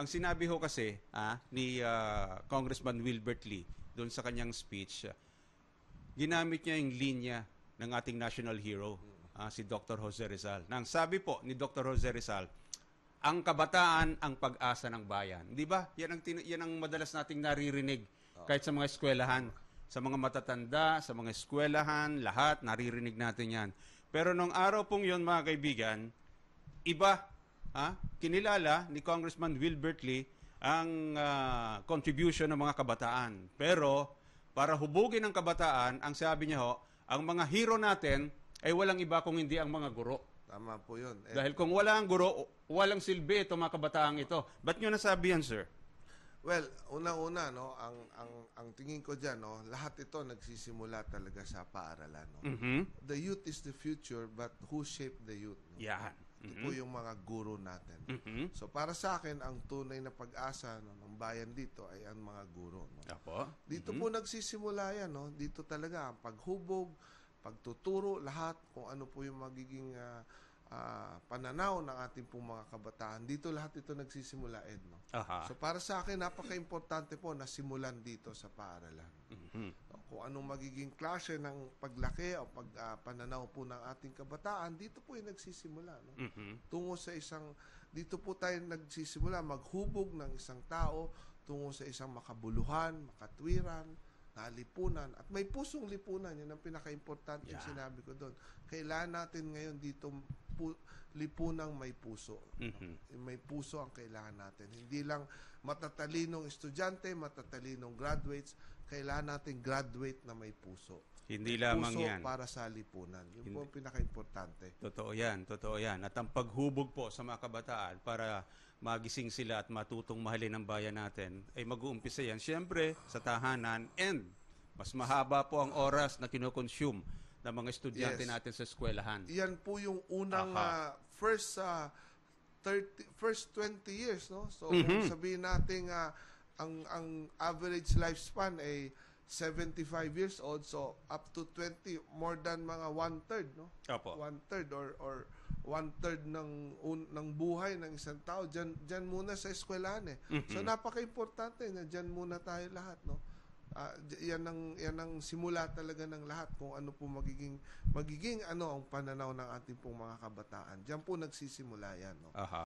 Ang sinabi ho kasi ah, ni ah, Congressman Wilbert Lee doon sa kanyang speech, ginamit niya yung linya ng ating national hero, ah, si Dr. Jose Rizal. Nang sabi po ni Dr. Jose Rizal, ang kabataan ang pag-asa ng bayan. Di ba? Yan ang, yan ang madalas nating naririnig kahit sa mga eskwelahan. Sa mga matatanda, sa mga eskwelahan, lahat, naririnig natin yan. Pero nung araw pong yun, mga kaibigan, iba, ha? kinilala ni Congressman Wilbert Lee ang ah, contribution ng mga kabataan. Pero, para hubugin ang kabataan, ang sabi niya ho, ang mga hero natin ay walang iba kung hindi ang mga guro. Tama po yun. Eh, Dahil kung wala ang guro, walang silbi ito mga kabataang ito. Ba't nyo nasabi yan, sir? well, una-una, no, ang, ang, ang tingin ko dyan, no, lahat ito nagsisimula talaga sa paaralan. No? Mhm. The youth is the future, but who shaped the youth? No? Yan. Ito po yung mga guro natin. Mhm. So para sa akin, ang tunay na pag-asa no, ng bayan dito ay ang mga guro. No? Apo. Dito po nagsisimula yan. No? Dito talaga ang paghubog, pagtuturo, lahat kung ano po yung magiging ah, ah, pananaw ng ating pong mga kabataan. Dito lahat ito nagsisimula, Ed. No? Aha. So para sa akin, napaka-importante po na simulan dito sa paaralan. Mhm. Kung anong magiging klase ng paglaki o pag, ah, pananaw po ng ating kabataan, dito po yung nagsisimula. No? Mhm. tungo sa isang dito po tayo nagsisimula maghubog ng isang tao tungo sa isang makabuluhan, makatwiran, nalipunan at may pusong lipunan yan ang pinaka-importante yung Yeah. sinabi ko doon. Kailangan natin ngayon dito pu- lipunang may puso. Mhm. May puso ang kailangan natin. Hindi lang matatalinong estudyante, matatalinong graduates, kailangan natin graduate na may puso. Hindi lamang puso yan. para sa lipunan. Yun po ang pinaka-importante. Totoo yan, totoo yan. At ang paghubog po sa mga kabataan para magising sila at matutong mahalin ang bayan natin ay mag-uumpisa yan. Siyempre, sa tahanan and mas mahaba po ang oras na kinoconsume ng mga estudyante Yes. natin sa eskwelahan. yan po yung unang Aha. ah, first ah, 30 first 20 years no so Mhm. kung sabihin natin ah, ang ang average lifespan ay 75 years old so up to 20 more than mga one third no Opo. one third or or one third ng un, ng buhay ng isang tao diyan diyan muna sa eskwelahan eh Mhm. so napaka-importante na diyan muna tayo lahat no J- yan ang yan ang simula talaga ng lahat kung ano po magiging magiging ano ang pananaw ng ating pong mga kabataan. Diyan po nagsisimula yan, no. Aha.